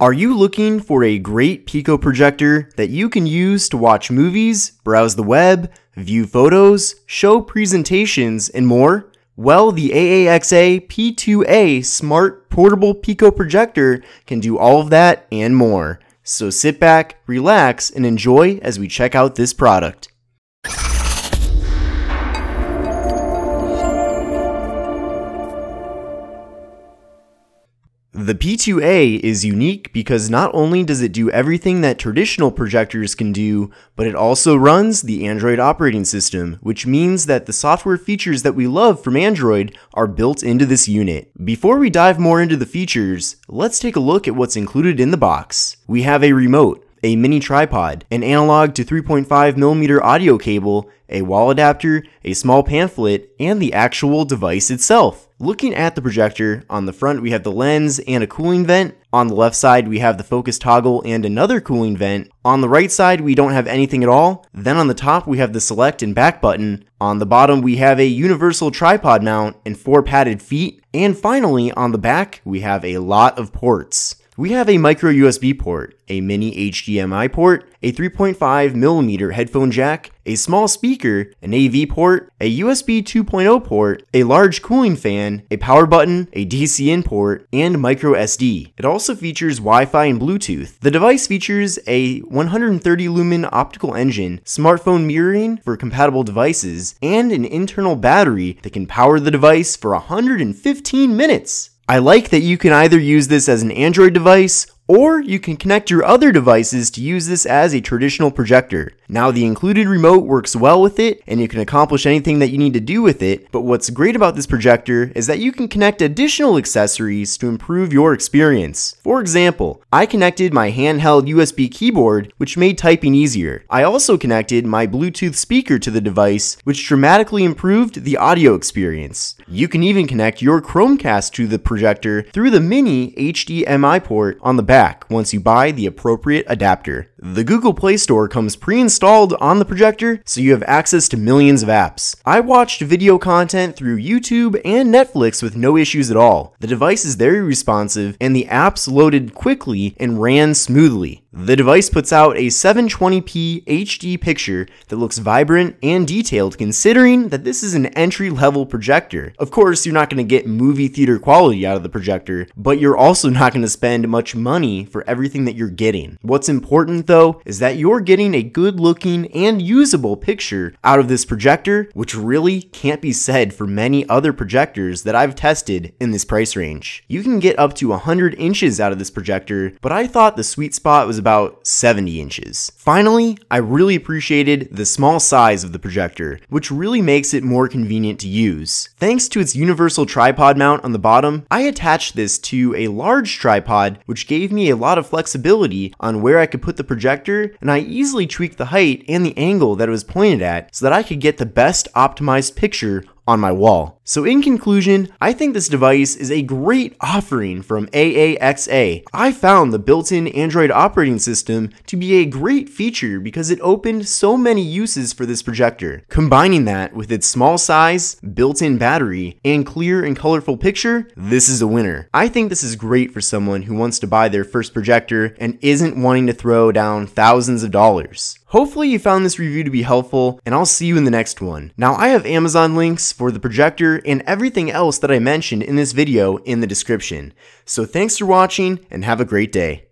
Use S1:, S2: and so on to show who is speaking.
S1: Are you looking for a great Pico projector that you can use to watch movies, browse the web, view photos, show presentations, and more? Well, the AAXA P2A Smart Portable Pico Projector can do all of that and more. So sit back, relax, and enjoy as we check out this product. The P2A is unique because not only does it do everything that traditional projectors can do, but it also runs the Android operating system, which means that the software features that we love from Android are built into this unit. Before we dive more into the features, let's take a look at what's included in the box. We have a remote, a mini tripod, an analog to 3.5mm audio cable, a wall adapter, a small pamphlet, and the actual device itself. Looking at the projector, on the front we have the lens and a cooling vent. On the left side we have the focus toggle and another cooling vent. On the right side we don't have anything at all. Then on the top we have the select and back button. On the bottom we have a universal tripod mount and four padded feet. And finally on the back we have a lot of ports. We have a micro USB port, a mini HDMI port, a 3.5mm headphone jack, a small speaker, an AV port, a USB 2.0 port, a large cooling fan, a power button, a DC in port, and micro SD. It also features Wi-Fi and Bluetooth. The device features a 130 lumen optical engine, smartphone mirroring for compatible devices, and an internal battery that can power the device for 115 minutes. I like that you can either use this as an Android device or you can connect your other devices to use this as a traditional projector. Now the included remote works well with it and you can accomplish anything that you need to do with it, but what's great about this projector is that you can connect additional accessories to improve your experience. For example, I connected my handheld USB keyboard which made typing easier. I also connected my Bluetooth speaker to the device which dramatically improved the audio experience. You can even connect your Chromecast to the projector through the mini HDMI port on the back once you buy the appropriate adapter. The Google Play Store comes pre-installed on the projector, so you have access to millions of apps. I watched video content through YouTube and Netflix with no issues at all. The device is very responsive, and the apps loaded quickly and ran smoothly. The device puts out a 720p HD picture that looks vibrant and detailed considering that this is an entry level projector. Of course, you're not going to get movie theater quality out of the projector, but you're also not going to spend much money for everything that you're getting. What's important though is that you're getting a good looking and usable picture out of this projector, which really can't be said for many other projectors that I've tested in this price range. You can get up to 100 inches out of this projector, but I thought the sweet spot was about 70 inches. Finally, I really appreciated the small size of the projector, which really makes it more convenient to use. Thanks to its universal tripod mount on the bottom, I attached this to a large tripod, which gave me a lot of flexibility on where I could put the projector, and I easily tweaked the height and the angle that it was pointed at so that I could get the best optimized picture on my wall. So in conclusion, I think this device is a great offering from AAXA. I found the built-in Android operating system to be a great feature because it opened so many uses for this projector. Combining that with its small size, built-in battery, and clear and colorful picture, this is a winner. I think this is great for someone who wants to buy their first projector and isn't wanting to throw down thousands of dollars. Hopefully you found this review to be helpful, and I'll see you in the next one. Now I have Amazon links for the projector and everything else that I mentioned in this video in the description. So thanks for watching and have a great day.